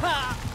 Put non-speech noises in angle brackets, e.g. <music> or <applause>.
Ha! <laughs>